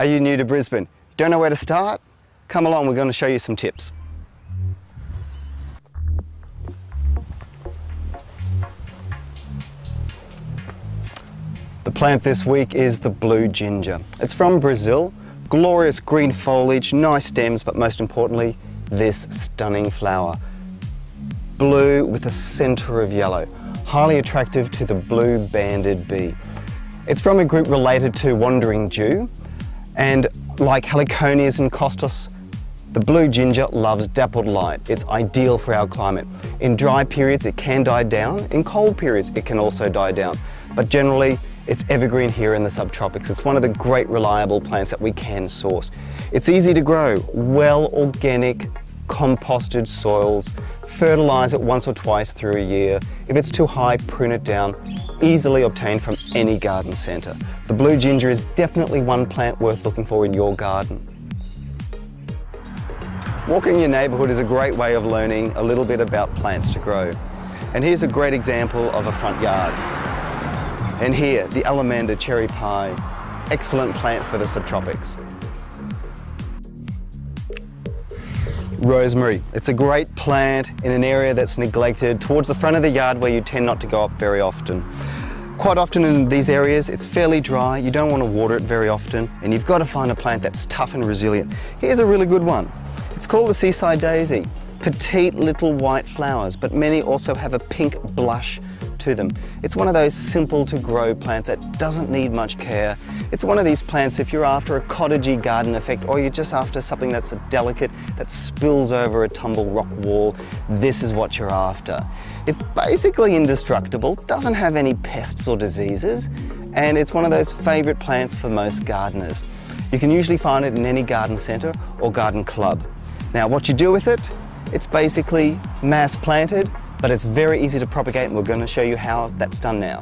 Are you new to Brisbane? Don't know where to start? Come along, we're going to show you some tips. The plant this week is the blue ginger. It's from Brazil, glorious green foliage, nice stems, but most importantly, this stunning flower. Blue with a center of yellow, highly attractive to the blue banded bee. It's from a group related to wandering Jew, and like Heliconias and Costus, the blue ginger loves dappled light. It's ideal for our climate. In dry periods, it can die down. In cold periods, it can also die down. But generally, it's evergreen here in the subtropics. It's one of the great reliable plants that we can source. It's easy to grow, well organic, composted soils, fertilise it once or twice through a year. If it's too high, prune it down. Easily obtained from any garden centre. The blue ginger is definitely one plant worth looking for in your garden. Walking your neighbourhood is a great way of learning a little bit about plants to grow. And here's a great example of a front yard. And here, the Allamanda cherry pie, excellent plant for the subtropics. Rosemary. It's a great plant in an area that's neglected towards the front of the yard where you tend not to go up very often. Quite often in these areas it's fairly dry, you don't want to water it very often and you've got to find a plant that's tough and resilient. Here's a really good one. It's called the seaside daisy. Petite little white flowers but many also have a pink blush to them. It's one of those simple to grow plants that doesn't need much care. It's one of these plants if you're after a cottagey garden effect or you're just after something that's a delicate that spills over a tumble rock wall, this is what you're after. It's basically indestructible, doesn't have any pests or diseases, and it's one of those favourite plants for most gardeners. You can usually find it in any garden centre or garden club. Now what you do with it, it's basically mass planted but it's very easy to propagate and we're going to show you how that's done now.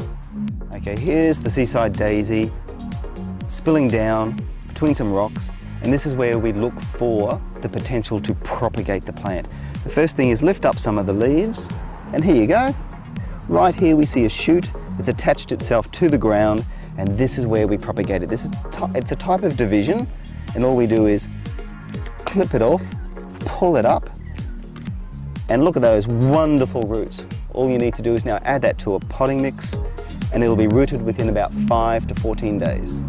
Okay, here's the seaside daisy spilling down between some rocks and this is where we look for the potential to propagate the plant. The first thing is lift up some of the leaves and here you go. Right here we see a shoot, it's attached itself to the ground and this is where we propagate it. This is it's a type of division and all we do is clip it off, pull it up and look at those wonderful roots. All you need to do is now add that to a potting mix and it'll be rooted within about 5 to 14 days.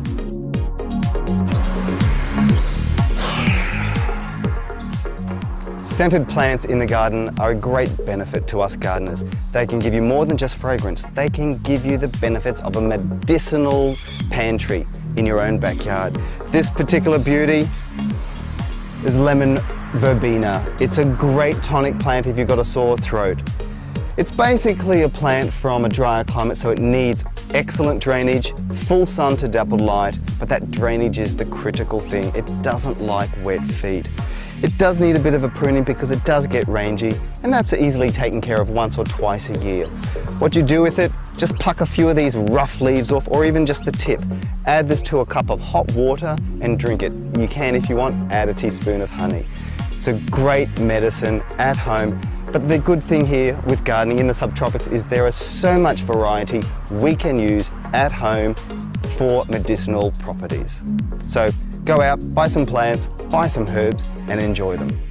Scented plants in the garden are a great benefit to us gardeners. They can give you more than just fragrance. They can give you the benefits of a medicinal pantry in your own backyard. This particular beauty is lemon verbena. It's a great tonic plant if you've got a sore throat. It's basically a plant from a drier climate, so it needs excellent drainage, full sun to dappled light, but that drainage is the critical thing. It doesn't like wet feet. It does need a bit of a pruning because it does get rangy, and that's easily taken care of once or twice a year. What you do with it, just pluck a few of these rough leaves off, or even just the tip. Add this to a cup of hot water and drink it. You can, if you want, add a teaspoon of honey. It's a great medicine at home. But the good thing here with gardening in the subtropics is there is so much variety we can use at home for medicinal properties. So go out, buy some plants, buy some herbs and enjoy them.